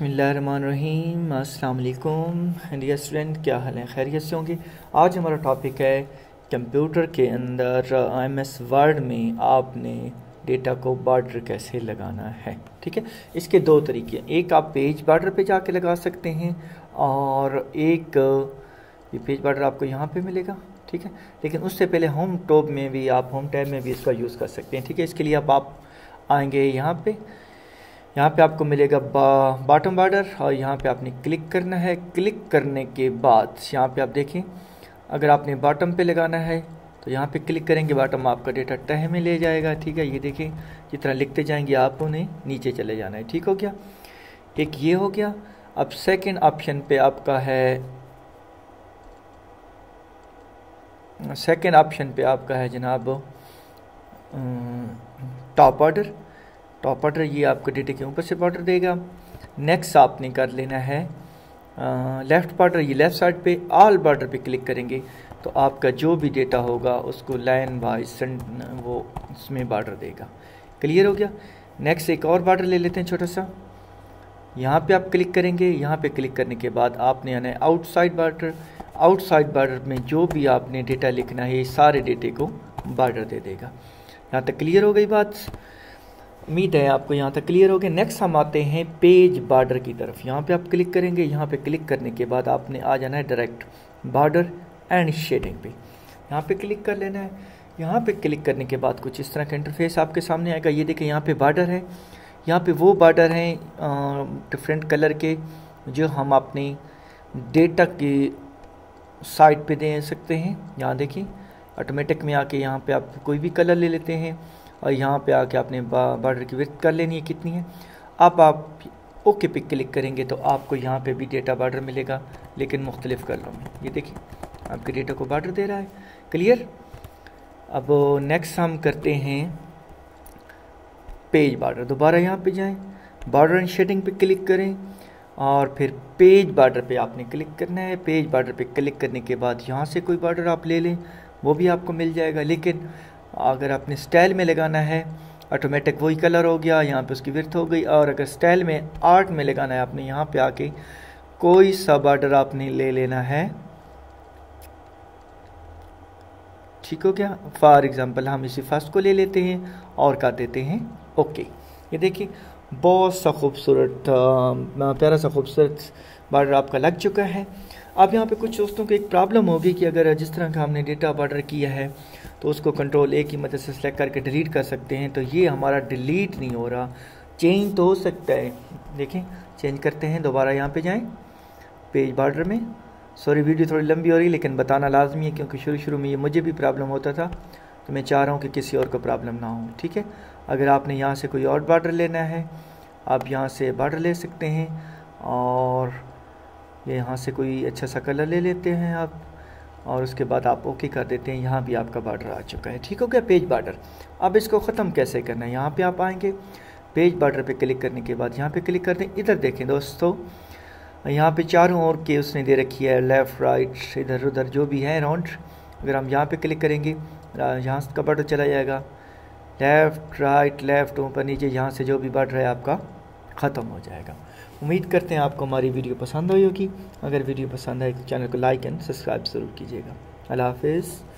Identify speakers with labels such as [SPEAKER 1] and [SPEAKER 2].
[SPEAKER 1] بسم اللہ الرحمن الرحیم، السلام علیکم۔ ڈیئر اسٹوڈنٹ کیا حال ہیں؟ خیریت سے ہوں گے؟ آج ہمارا ٹاپک ہے کمپیوٹر کے اندر ایم ایس ورڈ میں آپ نے ڈیٹا کو بارڈر کیسے لگانا ہے؟ ٹھیک ہے؟ اس کے دو طریقے ایک آپ پیج بارڈر پہ جا کے لگا سکتے ہیں اور ایک یہ پیج بارڈر آپ کو یہاں پہ ملے گا۔ ٹھیک ہے؟ لیکن اس سے پہلے ہوم ٹوب میں بھی آپ ہوم ٹیب میں بھی اس کا یوز کر سکتے ہیں۔ ٹھیک ہے؟ اس کے لیے اب آپ آئیں گے یہاں پہ۔ یہاں پہ آپ کو ملے گا باٹم بارڈر اور یہاں پہ آپ نے کلک کرنا ہے۔ کلک کرنے کے بعد یہاں پہ آپ دیکھیں، اگر آپ نے باٹم پہ لگانا ہے تو یہاں پہ کلک کریں گے باٹم آپ کا ڈیٹا ٹہ میں لے جائے گا۔ ٹھیک ہے، یہ دیکھیں جتنا لکھتے جائیں گے آپ انہیں نیچے چلے جانا ہے۔ ٹھیک ہو گیا؟ ایک یہ ہو گیا۔ اب سیکنڈ آپشن پہ آپ کا ہے سیکنڈ آپشن پہ آپ کا ہے جناب ٹاپ بارڈر ٹاپ بارڈر یہ آپ کو ڈیٹا کے اوپر سے بارڈر دے گا. نیکسٹ آپ نے کر لینا ہے لیفٹ بارڈر یہ لیفٹ سائڈ پہ آل بارڈر پہ کلک کریں گے تو آپ کا جو بھی ڈیٹا ہوگا اس کو لائن وائز وہ اس میں بارڈر دے گا. کلیئر ہو گیا? نیکسٹ ایک اور بارڈر لے لیتے ہیں چھوٹا سا. یہاں پہ آپ کلک کریں گے. یہاں پہ کلک کرنے کے بعد آپ نے آنا ہے outside border outside border میں جو بھی آپ نے ڈیٹا لکھنا ہے یہ سارے ڈیٹے کو بارڈر دے دے گا. یہاں تک کلیئر ہو گئی بات. امید ہے آپ کو یہاں تک کلیئر ہو گیا نیکسٹ ہم آتے ہیں پیج بارڈر کی طرف۔ یہاں پہ آپ کلک کریں گے۔ یہاں پہ کلک کرنے کے بعد آپ نے آ جانا ہے ڈائریکٹ بارڈر اینڈ شیڈنگ پہ۔ یہاں پہ کلک کر لینا ہے۔ یہاں پہ کلک کرنے کے بعد کچھ اس طرح کا انٹرفیس آپ کے سامنے آئے گا۔ یہ دیکھیں یہاں پہ بارڈر ہے۔ یہاں پہ وہ بارڈر ہیں ڈفرینٹ کلر کے، جو ہم اپنی ڈیٹا کی سائٹ پہ دے سکتے ہیں۔ یہاں دیکھیں آٹومیٹک میں آ کے یہاں پہ آپ کوئی بھی کلر لے لیتے ہیں۔ اور یہاں پہ آ کے آپ نے بارڈر کی ورت کر لینی ہے کتنی ہے۔ اب آپ اوکے پہ کلک کریں گے تو آپ کو یہاں پہ بھی ڈیٹا بارڈر ملے گا، لیکن مختلف کلروں میں۔ یہ دیکھیں، آپ کے ڈیٹا کو بارڈر دے رہا ہے۔ کلیئر اب نیکسٹ ہم کرتے ہیں پیج بارڈر دوبارہ یہاں پہ جائیں بارڈر اینڈ شیڈنگ پہ کلک کریں۔ اور پھر پیج بارڈر پہ آپ نے کلک کرنا ہے۔ پیج بارڈر پہ کلک کرنے کے بعد یہاں سے کوئی بارڈر آپ لے لیں، وہ بھی آپ کو مل جائے گا۔ لیکن اگر آپ نے سٹائل میں لگانا ہے آٹومیٹک وہی کلر ہو گیا، یہاں پہ اس کی ورتھ ہو گئی، اور اگر سٹائل میں آرٹ میں لگانا ہے آپ نے یہاں پہ آ کے کوئی سا بارڈر آپ نے لے لینا ہے۔ ٹھیک ہو گیا؟ فار ایگزامپل ہم اسی فرسٹ کو لے لیتے ہیں، اور کر دیتے ہیں اوکے یہ دیکھیں بہت سا خوبصورت پیارا سا خوبصورت بارڈر آپ کا لگ چکا ہے۔ اب یہاں پہ کچھ دوستوں کو ایک پرابلم ہوگی کہ اگر جس طرح کا ہم نے ڈیٹا بارڈر کیا ہے تو اس کو کنٹرول ایک ہی مدد سے سلیکٹ کر کے ڈیلیٹ کر سکتے ہیں، تو یہ ہمارا ڈیلیٹ نہیں ہو رہا۔ چینج تو ہو سکتا ہے۔ دیکھیں چینج کرتے ہیں، دوبارہ یہاں پہ جائیں۔ پیج بارڈر میں۔ سوری ویڈیو تھوڑی لمبی ہو رہی، لیکن بتانا لازمی ہے کیونکہ شروع شروع میں یہ مجھے بھی پرابلم ہوتا تھا۔ تو میں چاہ رہا ہوں کہ کسی اور کو پرابلم نہ ہو، ٹھیک ہے؟ اگر آپ نے یہاں سے کوئی اور بارڈر لینا ہے، آپ یہاں سے بارڈر لے سکتے ہیں اور یہاں سے کوئی اچھا سا کلر لے لیتے ہیں آپ۔ اور اس کے بعد آپ اوکے کر دیتے ہیں، یہاں بھی آپ کا بارڈر آ چکا ہے۔ ٹھیک ہو گیا پیج بارڈر۔ اب اس کو ختم کیسے کرنا ہے؟ یہاں پہ آپ آئیں گے۔ پیج بارڈر پہ کلک کرنے کے بعد یہاں پہ کلک کر دیں۔ ادھر دیکھیں دوستو، یہاں پہ چاروں اور کے اس نے دے رکھی ہے، لیفٹ، رائٹ، ادھر ادھر، جو بھی ہے، راؤنڈ۔ اگر ہم یہاں پہ کلک کریں گے یہاں کا بارڈر چلا جائے گا۔ لیفٹ، رائٹ، لیفٹ، اوپر، نیچے، یہاں سے جو بھی بارڈر ہے، آپ کا ختم ہو جائے گا۔ امید کرتے ہیں آپ کو ہماری ویڈیو پسند ہوئی ہوگی۔ اگر ویڈیو پسند آئے تو چینل کو لائک اینڈ سبسکرائب ضرور کیجیے گا۔ اللہ حافظ۔